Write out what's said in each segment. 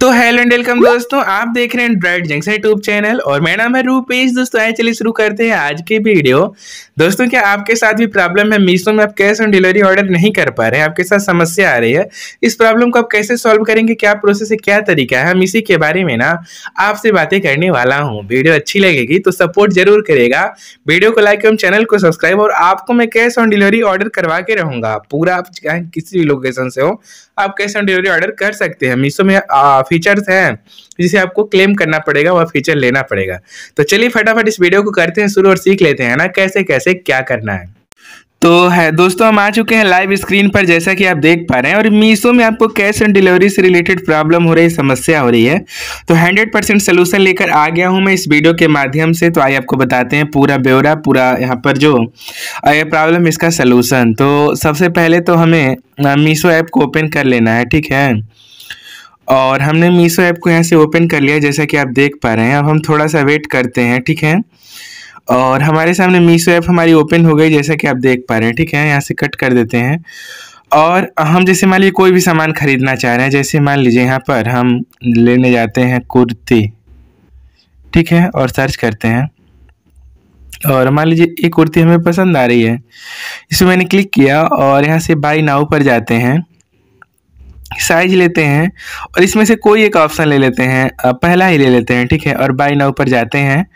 तो hello and welcome दोस्तों, आप देख रहे हैं ब्राइट जंक्शन यूट्यूब चैनल और मेरा नाम है रूपेश। दोस्तों आए चलिए शुरू करते हैं आज की वीडियो। दोस्तों, क्या आपके साथ भी प्रॉब्लम है? मीशो में आप कैश ऑन डिलीवरी ऑर्डर नहीं कर पा रहे हैं, आपके साथ समस्या आ रही है। इस प्रॉब्लम को आप कैसे सॉल्व करेंगे? क्या प्रोसेस है? क्या तरीका है? हम इसी के बारे में ना आपसे बातें करने वाला हूँ। वीडियो अच्छी लगेगी तो सपोर्ट ज़रूर करेगा। वीडियो को लाइक एवं चैनल को सब्सक्राइब और आपको मैं कैश ऑन डिलीवरी ऑर्डर करवा के रहूँगा। पूरा आप किसी भी लोकेशन से हो, आप कैश ऑन डिलीवरी ऑर्डर कर सकते हैं। मीशो में फीचर्स हैं, जिसे आपको क्लेम करना पड़ेगा, वह फीचर लेना पड़ेगा। तो चलिए फटाफट इस वीडियो को करते हैं, शुरू और सीख लेते हैं ना? कैसे कैसे, क्या करना है? तो है, दोस्तों, हम आ चुके हैं लाइव स्क्रीन पर, जैसा कि आप देख पा रहे हैं, और मीशो में आपको कैश ऑन डिलीवरी से रिलेटेड प्रॉब्लम हो रही, समस्या हो रही है। तो 100 परसेंट सोल्यूशन लेकर आ गया हूँ मैं इस वीडियो के माध्यम से। तो आइए आपको बताते हैं, पूरा ब्यौरा, पूरा यहाँ पर जो प्रॉब्लम इसका सोल्यूशन तो सबसे पहले तो हमें मीशो ऐप को ओपन कर लेना है, ठीक है? और हमने मीशो ऐप को यहाँ से ओपन कर लिया, जैसा कि आप देख पा रहे हैं। अब हम थोड़ा सा वेट करते हैं, ठीक है? और हमारे सामने मीशो ऐप हमारी ओपन हो गई, जैसा कि आप देख पा रहे हैं, ठीक है? यहाँ से कट कर देते हैं। और हम जैसे मान लीजिए कोई भी सामान खरीदना चाह रहे हैं, जैसे मान लीजिए यहाँ पर हम लेने जाते हैं कुर्ती, ठीक है? और सर्च करते हैं। और मान लीजिए ये कुर्ती हमें पसंद आ रही है। इसमें मैंने क्लिक किया और यहाँ से बाई नाउ पर जाते हैं। साइज़ लेते हैं और इसमें से कोई एक ऑप्शन ले लेते हैं। पहला ही ले लेते हैं, ठीक है? और बाई नाउ पर जाते हैं।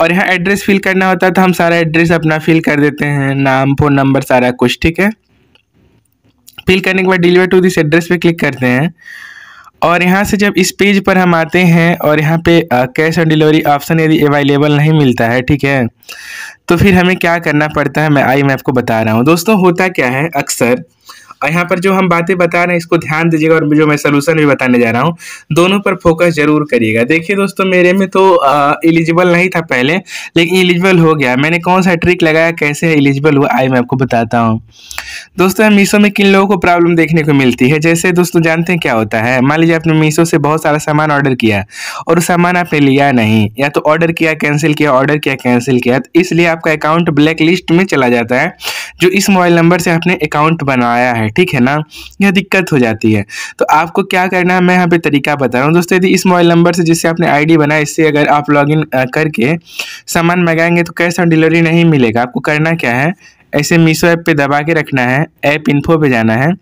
और यहाँ एड्रेस फिल करना होता है तो हम सारा एड्रेस अपना फिल कर देते हैं। नाम फ़ोन नंबर सारा कुछ, ठीक है? फिल करने के बाद डिलीवर टू दिस एड्रेस पे क्लिक करते हैं। और यहाँ से जब इस पेज पर हम आते हैं और यहाँ पे कैश ऑन डिलीवरी ऑप्शन यदि अवेलेबल नहीं मिलता है, ठीक है? तो फिर हमें क्या करना पड़ता है? मैं आई मैं आपको बता रहा हूँ। दोस्तों, होता क्या है अक्सर? और यहाँ पर जो हम बातें बता रहे हैं, इसको ध्यान दीजिएगा और जो मैं सोल्यूशन भी बताने जा रहा हूँ, दोनों पर फोकस ज़रूर करिएगा। देखिए दोस्तों, मेरे में तो एलिजिबल नहीं था पहले, लेकिन एलिजिबल हो गया। मैंने कौन सा ट्रिक लगाया, कैसे एलिजिबल हुआ आई मैं आपको बताता हूँ। दोस्तों, मीशो में किन लोगों को प्रॉब्लम देखने को मिलती है? जैसे दोस्तों, जानते हैं क्या होता है? मान लीजिए आपने मीशो से बहुत सारा सामान ऑर्डर किया और सामान आपने लिया नहीं, या तो ऑर्डर किया कैंसिल किया ऑर्डर किया कैंसिल किया तो इसलिए आपका अकाउंट ब्लैक लिस्ट में चला जाता है। जो इस मोबाइल नंबर से आपने अकाउंट बनाया है, ठीक है ना? यह दिक्कत हो जाती है। तो आपको क्या करना है, मैं यहाँ पे तरीका बता रहा हूँ। दोस्तों, यदि इस मोबाइल नंबर से जिससे आपने आईडी बनाया, इससे अगर आप लॉगिन करके सामान मंगाएँगे तो कैश ऑन डिलीवरी नहीं मिलेगा। आपको करना क्या है ऐसे मीशो ऐप पे दबा के रखना है, ऐप इन्फो पे जाना है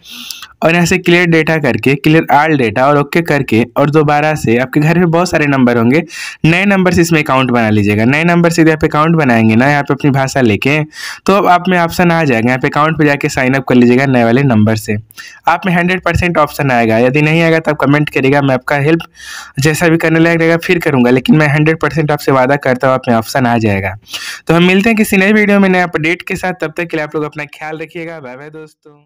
और यहाँ से क्लियर डेटा करके क्लियर आल डेटा और ओके करके और दोबारा से आपके घर में बहुत सारे नंबर होंगे। नए नंबर से इसमें अकाउंट बना लीजिएगा। नए नंबर से यदि आप अकाउंट बनाएँगे ना, यहाँ पे अपनी भाषा लेके तो अब आप में ऑप्शन आ जाएगा। यहाँ पे अकाउंट पे जाके साइन अप कर लीजिएगा नए वाले नंबर से। आप में हंड्रेड परसेंट ऑप्शन आएगा। यदि नहीं आएगा तो आप कमेंट करिएगा, मैं आपका हेल्प जैसा भी करने लगेगा, फिर करूँगा, लेकिन मैं हंड्रेड आपसे वादा करता हूँ, आप में ऑप्शन आ जाएगा। तो हम मिलते हैं किसी नए वीडियो में नए अपडेट के साथ। तब तक के लिए आप लोग अपना ख्याल रखिएगा। बाय बाय दोस्तों।